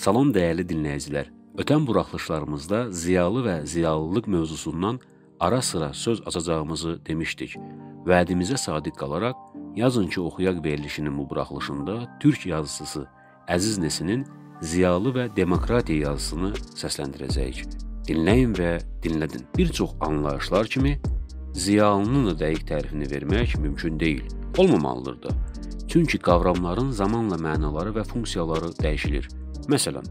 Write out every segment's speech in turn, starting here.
Salam dəyərli dinləyicilər. Ötən buraxılışlarımızda ziyalı və ziyalılıq mövzusundan ara-sıra söz açacağımızı demişdik. Vədimizə sadiq qalaraq Yazın ki, oxuyaq verilişinin bu buraxılışında türk yazıçısı Əziz Nesinin ziyalı və demokratiya yazısını səsləndirəcəyik. Dinləyin və dinlədin. Bir çox anlayışlar kimi ziyalının da dəqiq tərifini vermək mümkün deyil. Olmamalıdır da. Çünki qavramların zamanla mənaları və funksiyaları dəyişilir. Məsələn,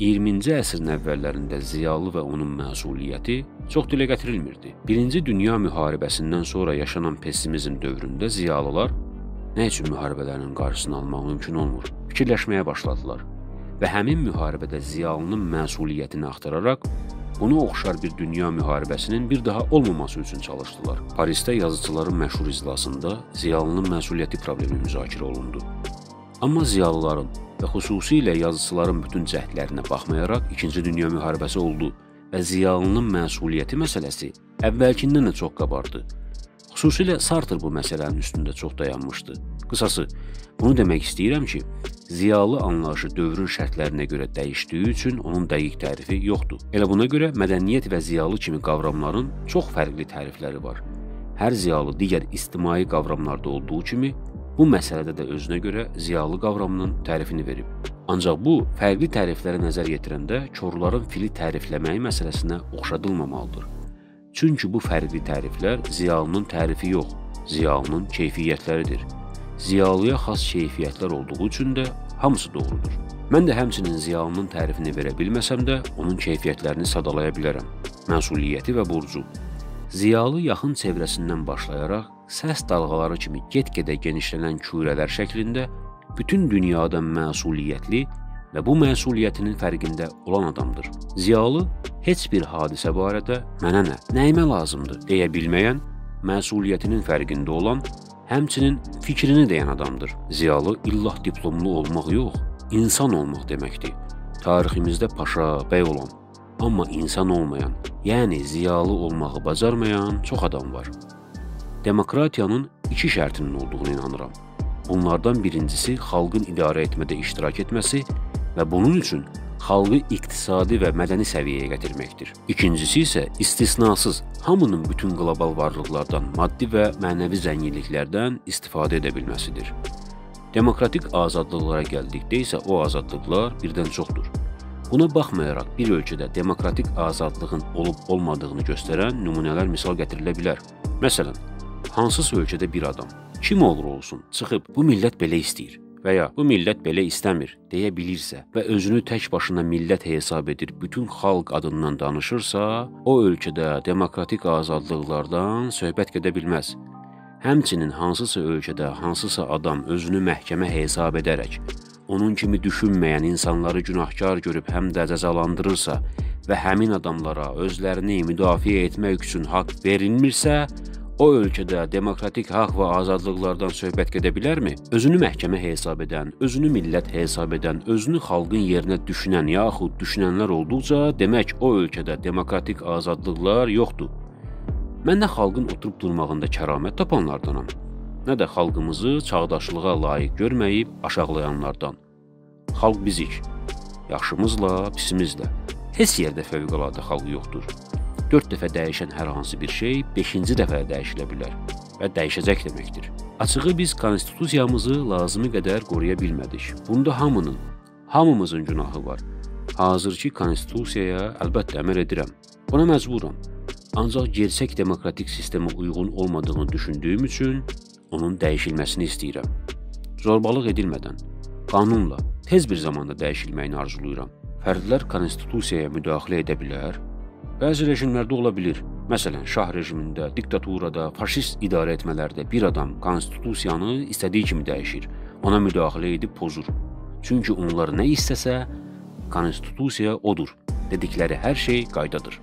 20-ci əsrin əvvəllərində ziyalı və onun məsuliyyəti çox dilə gətirilmirdi. Birinci Dünya müharibəsindən sonra yaşanan pessimizm dövründə ziyalılar nə üçün müharibələrin qarşısını almaq mümkün olmur? Fikirləşməyə başladılar və həmin müharibədə ziyalının məsuliyyətini axtararaq bunu oxşar bir dünya müharibəsinin bir daha olmaması üçün çalışdılar. Parisdə yazıçıların məşhur iclasında ziyalının məsuliyyəti problemi müzakirə olundu. Amma ziyalıların və xüsusilə yazıçıların bütün cəhdlərinə baxmayaraq 2-ci Dünya müharibəsi oldu və ziyalının məsuliyyəti məsələsi əvvəlkindən də çox qabardı. Xüsusilə Sartre bu məsələnin üstündə çox dayanmışdı. Qısası, bunu demək istəyirəm ki, ziyalı anlayışı dövrün şərtlərinə görə dəyişdiyi üçün onun dəqiq tərifi yoxdur. Elə buna görə mədəniyyət və ziyalı kimi qavramların çox fərqli tərifləri var. Hər ziyalı digər ictimai qavramlarda olduğu kimi Bu məsələdə də özünə görə ziyalı qavramının tərifini verib. Ancaq bu fərqli təriflərə nəzər yetirəndə korların fili tərifləməyi məsələsinə oxşadılmamalıdır. Çünki bu fərqli təriflər ziyalının tərifi yox, ziyalının keyfiyyətləridir. Ziyalıya xas keyfiyyətlər olduğu üçün də hamısı doğrudur. Mən də həmçinin ziyalının tərifini verə bilməsəm də onun keyfiyyətlərini sadalaya bilərəm. Məsuliyyəti və borcu. Ziyalı yaxın çevrəsindən başlayaraq səs dalğaları kimi get-gedə genişlənən kürələr şəklində bütün dünyada məsuliyyətli və bu məsuliyyətinin fərqində olan adamdır. Ziyalı heç bir hadisə barədə mənə nə, nəyimə lazımdır deyə bilməyən, məsuliyyətinin fərqində olan, həmçinin fikrini deyən adamdır. Ziyalı illah diplomlu olmaq yox, insan olmaq deməkdir. Tariximizdə paşa, bəy olan, amma insan olmayan, yəni ziyalı olmağı bacarmayan çox adam var demokratiyanın iki şərtinin olduğunu inanıram. Bunlardan birincisi xalqın idarə etmədə iştirak etməsi və bunun üçün xalqı iqtisadi və mədəni səviyyəyə gətirməkdir. İkincisi isə istisnasız hamının bütün qlobal varlıqlardan, maddi və mənəvi zənginliklərdən istifadə edə bilməsidir. Demokratik azadlıqlara gəldikdə isə o azadlıqlar birdən çoxdur. Buna baxmayaraq bir ölkədə demokratik azadlığın olub-olmadığını göstərən nümunələr misal gətirilə bilər. Məsələn, hansısa ölkədə bir adam kim olur olsun çıxıb bu millət belə istəyir və ya bu millət belə istəmir deyə bilirsə və özünü tək başına millət hesab edir, bütün xalq adından danışırsa, o ölkədə demokratik azadlıqlardan söhbət gedə bilməz. Həmçinin hansısa ölkədə hansısa adam özünü məhkəmə hesab edərək onun kimi düşünməyən insanları günahkar görüb həm də cəzalandırırsa və həmin adamlara özlərini müdafiə etmək üçün haqq verilmirsə, O ölkədə demokratik haqq və azadlıqlardan söhbət gedə bilərmi? Özünü məhkəmə hesab edən, özünü millət hesab edən, özünü xalqın yerinə düşünən yaxud düşünənlər olduqca, demək o ölkədə demokratik azadlıqlar yoxdur. Mən də xalqın oturub durmağında kəramət tapanlardanam, nə də xalqımızı çağdaşlığa layiq görməyib aşağılayanlardan. Xalq bizik. Yaxşımızla, pisimizlə. Heç yerdə fövqəladə xalq yoxdur. 4 dəfə dəyişən hər hansı bir şey 5-ci dəfə dəyişilə bilər və dəyişəcək deməkdir. Açığı biz konstitusiyamızı lazımi qədər qoruya bilmədik. Bunda hamının, hamımızın günahı var. Hazırki konstitusiyaya əlbəttə əməl edirəm. Buna məcburam. Ancaq gerçək demokratik sistemə uyğun olmadığını düşündüyüm üçün onun dəyişilməsini istəyirəm. Zorbalıq edilmədən, qanunla tez bir zamanda dəyişilməyini arzulayıram. Fərdlər konstitusiyaya müdaxilə edə bilər Bəzi rejimlərdə ola bilər. Məsələn, şah rejimində, diktaturada, faşist idarə etmələrdə bir adam konstitusiyanı istədiyi kimi dəyişir, ona müdaxilə edib pozur. Çünki onlar nə istəsə, konstitusiya odur. Dedikləri hər şey qaydadır.